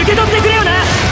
受け取ってくれよな。